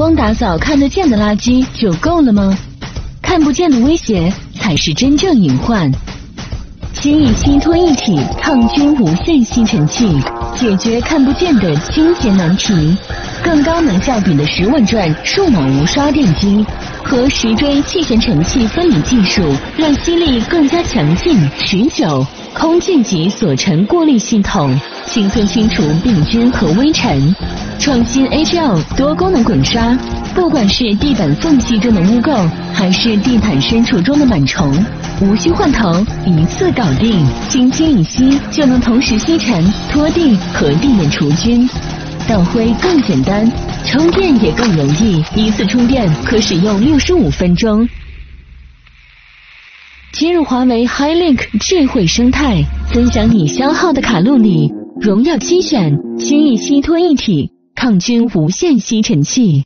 光打扫看得见的垃圾就够了吗？看不见的威胁才是真正隐患。新一稀脱一体抗菌无线吸尘器，解决看不见的清洁难题。更高能效比的十稳转数码无刷电机和十锥气旋尘器分离技术，让吸力更加强劲持久。空净级锁尘过滤系统，轻松清除病菌和微尘。创新 HL 多功能滚刷，不管是地板缝隙中的污垢，还是地毯深处中的螨虫，无需换头，一次搞定。轻轻一吸就能同时吸尘、拖地和地面除菌。倒灰更简单，充电也更容易，一次充电可使用六十五分钟。接入华为 HiLink 智慧生态，分享你消耗的卡路里。荣耀七选轻易吸脱一体抗菌无线吸尘器。